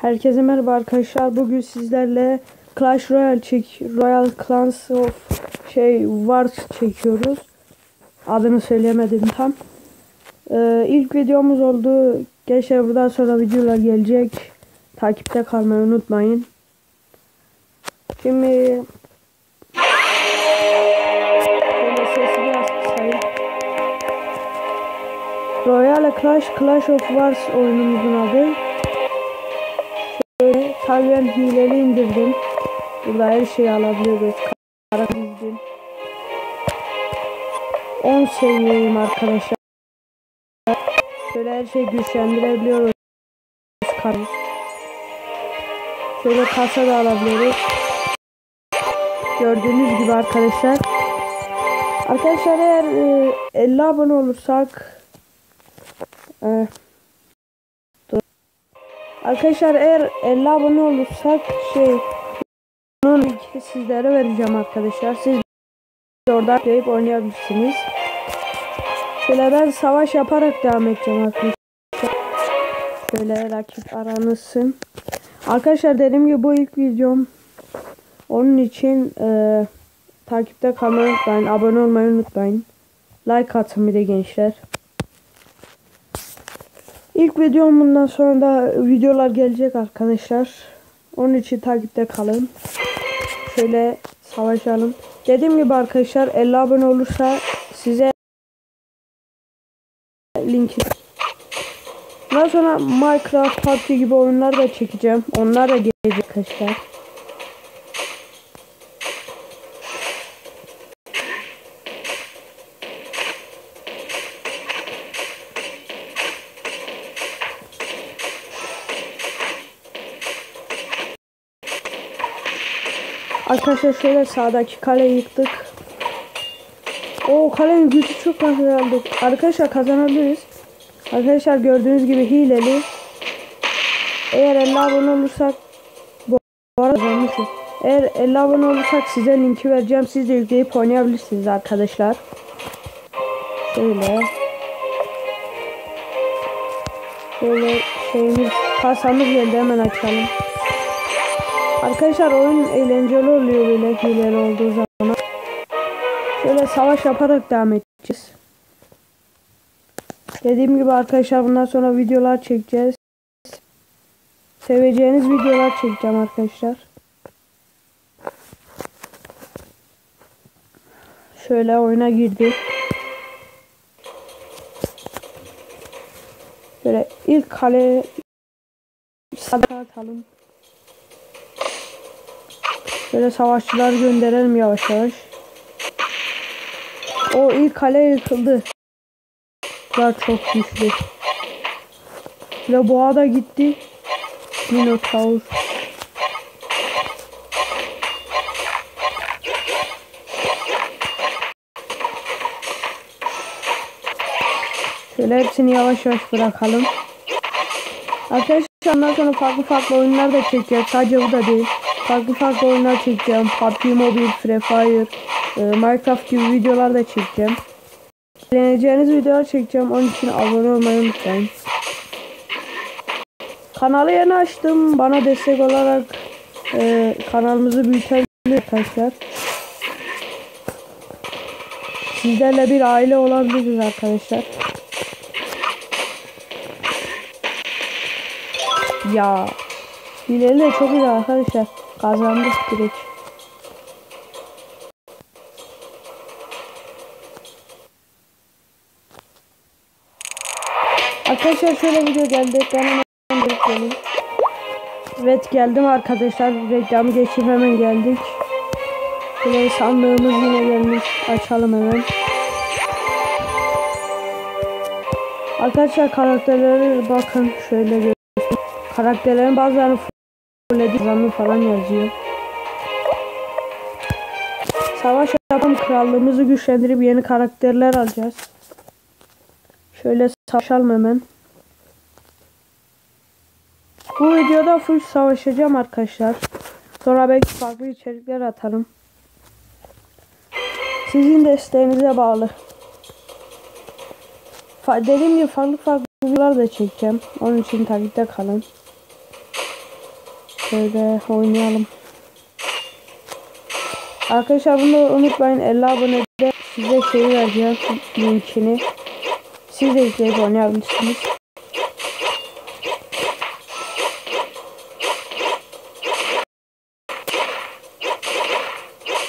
Herkese merhaba arkadaşlar. Bugün sizlerle Clash Royale çek Royal Clans of şey Wars çekiyoruz. Adını söylemedim tam. Ee, ilk videomuz oldu. Gençler buradan sonra videolar gelecek. Takipte kalmayı unutmayın. Şimdi. Royal Clash Clash of Wars oyunumuzun adı. Böyle Talyen hileli indirdim. Burada her şeyi alabiliyoruz. Kara dizdim. 10 seviyeyim arkadaşlar. Şöyle her şeyi güçlendirebiliyoruz. Karı. Şöyle kasa da alabiliyoruz. Gördüğünüz gibi arkadaşlar. Arkadaşlar eğer e, 50 abone olursak e, Arkadaşlar eğer 50 abone olursak şey bunun sizlere vereceğim arkadaşlar. Siz de orada atlayıp oynayabilirsiniz. Şöyle ben savaş yaparak devam edeceğim arkadaşlar. Şöyle rakip aranılsın. Arkadaşlar dediğim gibi bu ilk videom. Onun için e, takipte kalmayı unutmayın. Abone olmayı unutmayın. Like atın bir de gençler. İlk videom bundan sonra da videolar gelecek arkadaşlar. Onun için takipte kalın. Şöyle savaşalım. Dediğim gibi arkadaşlar 50 abone olursa size linki Ondan sonra Minecraft, PUBG gibi oyunlar da çekeceğim. Onlar da gelecek arkadaşlar. Arkadaşlar şöyle sağdaki kaleyi yıktık. O kalenin gücü çok fazla aldık. Arkadaşlar kazanabiliriz. Arkadaşlar gördüğünüz gibi hileli. Eğer 50 abone olursak bu arada. Eğer 50 abone olursak size linki vereceğim. Siz de yükleyip oynayabilirsiniz arkadaşlar. Şöyle. Şöyle şeyimiz kasamız geldi hemen açalım. Arkadaşlar oyun eğlenceli oluyor böyle hileli olduğu zaman. Şöyle savaş yaparak devam edeceğiz. Dediğim gibi arkadaşlar bundan sonra videolar çekeceğiz. Seveceğiniz videolar çekeceğim arkadaşlar. Şöyle oyuna girdik. Şöyle ilk kale sadaka atalım. Böyle savaşçılar gönderelim yavaş yavaş. O ilk kale yıkıldı. Bunlar çok güçlü. Ve boğa da gitti. Minotaur. Şöyle hepsini yavaş yavaş bırakalım. Arkadaşlar ondan sonra farklı farklı oyunlar da çekeceğiz. Sadece bu da değil. Farklı farklı oyunlar çekeceğim. PUBG Mobile, Free Fire, e, Minecraft gibi videolar da çekeceğim. Beğeneceğiniz videolar çekeceğim. Onun için abone olmayı unutmayın. Kanalı yeni açtım. Bana destek olarak e, kanalımızı büyütebilir arkadaşlar. Sizlerle bir aile olabiliriz arkadaşlar. Ya. Hileli çok iyi arkadaşlar. Kazandık direkt. Arkadaşlar şöyle video geldi. Ben. Evet geldim arkadaşlar. Reklam geçip hemen geldik. Böyle sandığımız yine gelmiş. Açalım hemen. Arkadaşlar karakterleri bakın şöyle göstereyim. Karakterlerin bazılarını fulledi falan yazıyor. Savaş yapan krallığımızı güçlendirip yeni karakterler alacağız. Şöyle savaşalım hemen. Bu videoda full savaşacağım arkadaşlar. Sonra belki farklı içerikler atarım. Sizin desteğinize bağlı. Fa dediğim gibi farklı farklı videolar da çekeceğim. Onun için takipte kalın. Şöyle oynayalım. Arkadaşlar bunu unutmayın 50 abonede size şeyi vereceğim linkini. Siz de izleyip oynayabilirsiniz.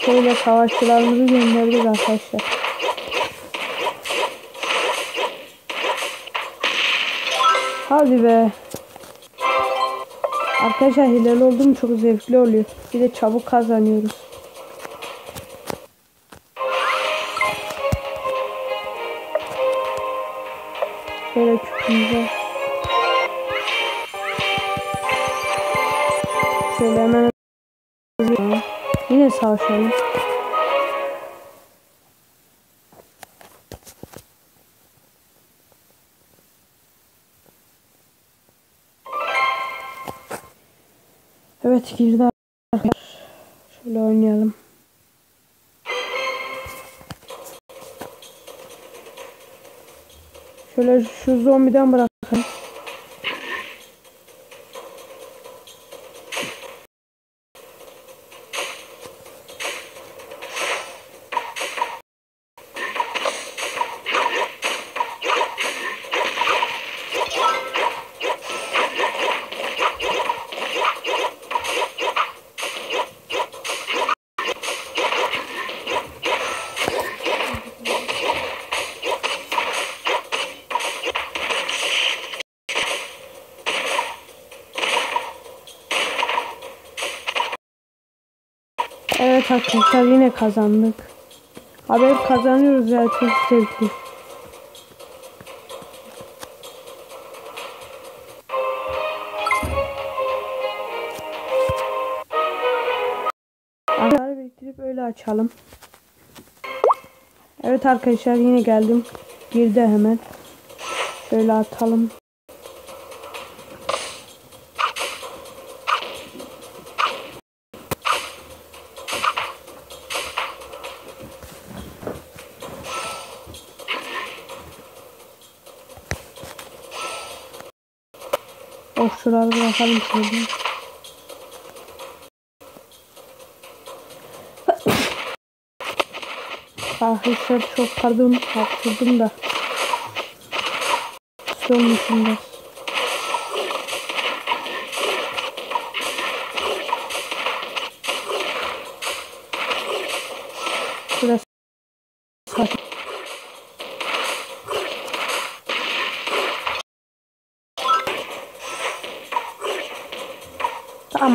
Şöyle savaşçılarımızı gönderdik arkadaşlar. Hadi be. Arkadaşlar hileli oldum çok zevkli oluyor. Bir de çabuk kazanıyoruz. Şöyle küpümüze. Şöyle hemen Yine savaşalım. Evet girdi arkadaşlar. Şöyle oynayalım. Şöyle şu zombiden bırakalım. Evet arkadaşlar yine kazandık. Abi hep kazanıyoruz ya çok zevkli. Anahtarı biriktirip öyle açalım. Evet arkadaşlar yine geldim. Girdi hemen. Şöyle atalım. Okçuları bırakalım şöyle. Arkadaşlar çok pardon haksızdım da. Sormuşum da.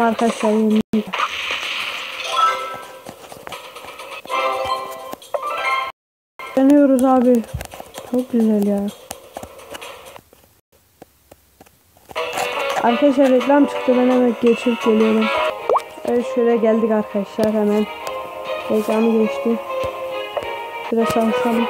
Arkadaşlar yenildi. Dönüyoruz abi. Çok güzel ya. Arkadaşlar reklam çıktı ben hemen geçip geliyorum. Evet şöyle geldik arkadaşlar hemen. Reklamı geçti. Biraz çalışalım.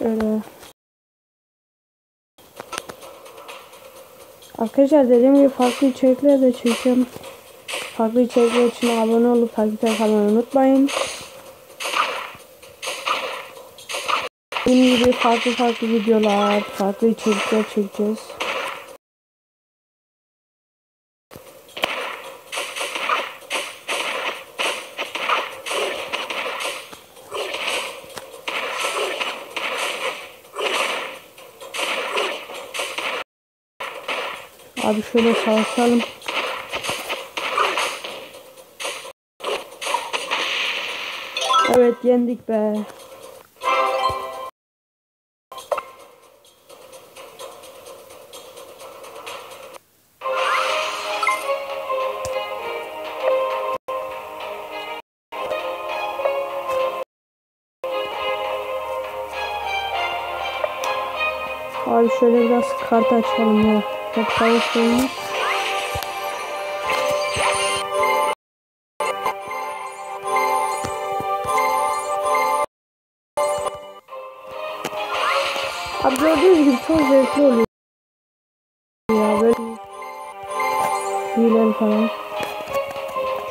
Şöyle. Arkadaşlar dediğim gibi farklı içerikler de çekeceğim. Farklı içerikler için abone olup takipte kalmayı unutmayın. Dediğim gibi farklı farklı videolar, farklı içerikler çekeceğiz. Abi şöyle savaşalım. Evet yendik be. Abi şöyle biraz kart açalım ya. Çok savaşalım. Abi gördüğünüz gibi çok zevkli oluyor. hileli falan.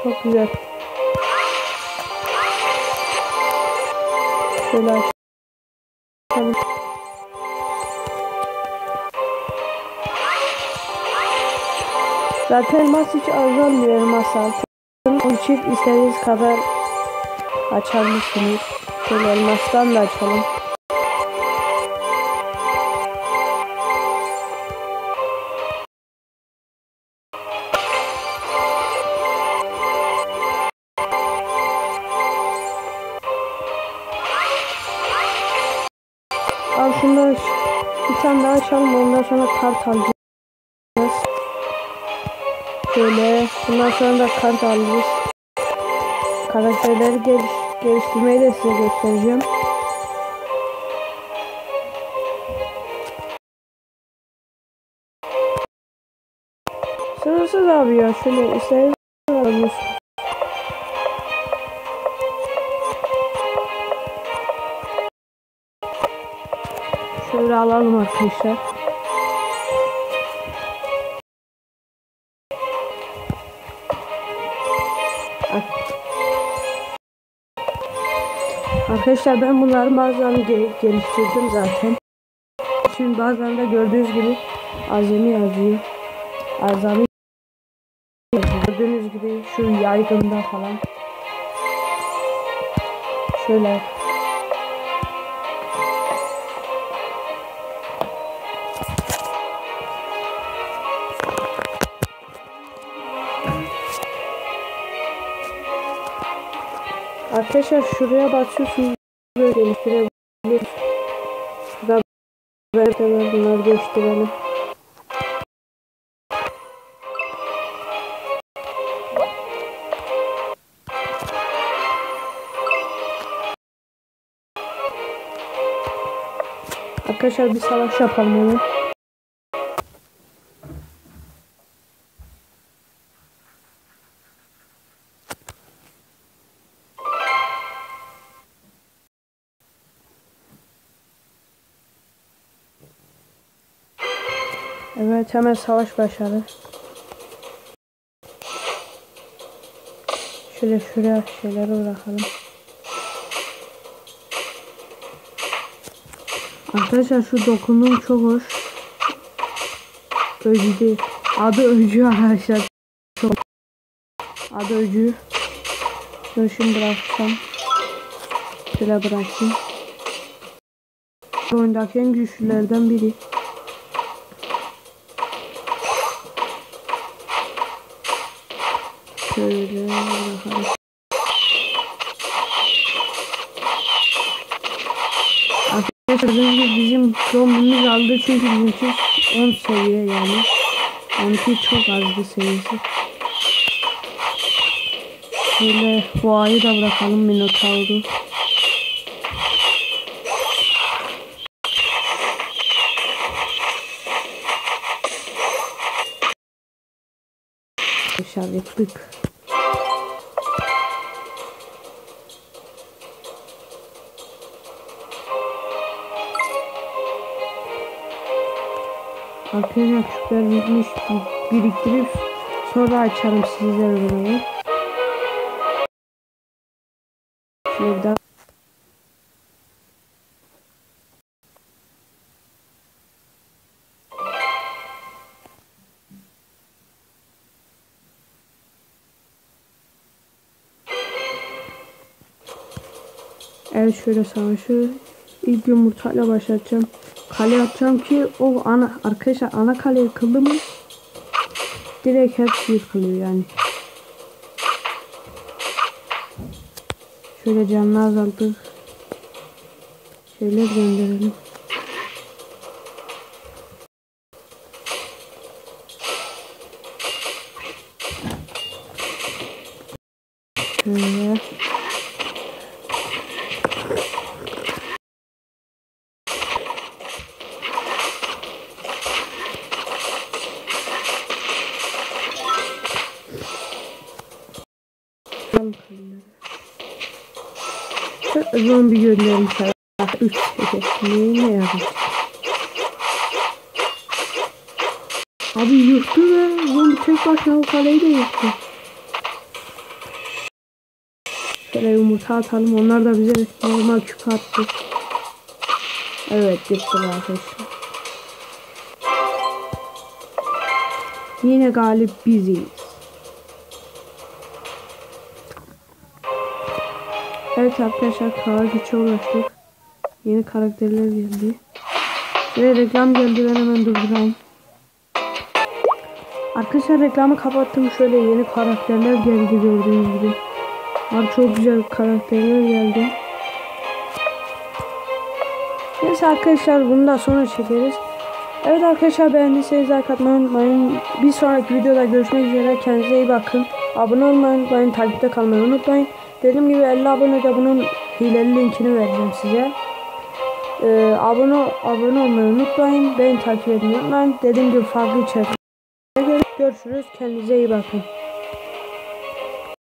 Çok güzel. Şöyle açalım. Zaten elmas hiç azalmıyor elmas altı. Onun için istediğiniz kadar açabilirsiniz. Şöyle elmastan da açalım. Altında bir tane daha açalım ondan sonra kart alacağız. Şöyle bundan sonra da kart alacağız. Karakterleri geliş, geliştirmeyi de size göstereceğim. Sınırsız abi ya şöyle istediğiniz kadar alıyorsunuz. Şöyle alalım arkadaşlar. Arkadaşlar ben bunları bazen ge geliştirdim zaten. Şimdi de gördüğünüz gibi azami yazıyor. Azami. Gördüğünüz gibi şu yaygında falan. Şöyle Arkadaşlar şuraya basıyorsunuz böyle geliştirebiliyorsunuz. Şurada böyle bunları değiştirelim. Arkadaşlar bir savaş yapalım hemen. Evet hemen savaş başladı. Şöyle şuraya şeyleri bırakalım. Arkadaşlar şu dokunum çok hoş. Öcü değil. Adı Öcü arkadaşlar. Çok. Adı Öcü. Şunu şimdi bıraksam. Şöyle bırakayım. Oyundaki en güçlülerden biri. Şöyle. Arkadaşlar bizim zombimiz aldı çünkü bizimki 10 seviye yani. Onunki çok azdı seviyesi. Şöyle boğayı da bırakalım Minotaur'u. Arkadaşlar yaptık. Arkadaşlar küpler bitmiş biriktirip sonra açarım sizlerle beraber. Şuradan Evet şöyle savaşı ilk yumurtayla başlatacağım. Kale atacağım ki o ana arkadaşlar ana kale yıkıldı mı direkt hepsi yıkılıyor yani. Şöyle canlı azalttık. Şeyler gönderelim. Şöyle. Zombi gönderim sana. 3 Neyine yarar? Abi yıktı ve zombi tek başına o kaleyi de yıktı. Şöyle yumurta atalım. Onlar da bize normal küp attı. Evet yıktılar arkadaşlar. Yine galip biziz. Evet arkadaşlar kara güçe ulaştık. Yeni karakterler geldi. Ve reklam geldi ben hemen durdurayım. Arkadaşlar reklamı kapattım. Şöyle yeni karakterler geldi gördüğünüz gibi. Abi çok güzel karakterler geldi. Neyse arkadaşlar bunu da sonra çekeriz. Evet arkadaşlar beğendiyseniz like atmayı unutmayın. Bir sonraki videoda görüşmek üzere. Kendinize iyi bakın. Abone olmayı unutmayın. Takipte kalmayı unutmayın. Dediğim gibi 50 abonede bunun hileli linkini vereceğim size. Ee, abone abone olmayı unutmayın. Beni takip etmeyi unutmayın. Dediğim gibi farklı içerikler görüşürüz. Kendinize iyi bakın.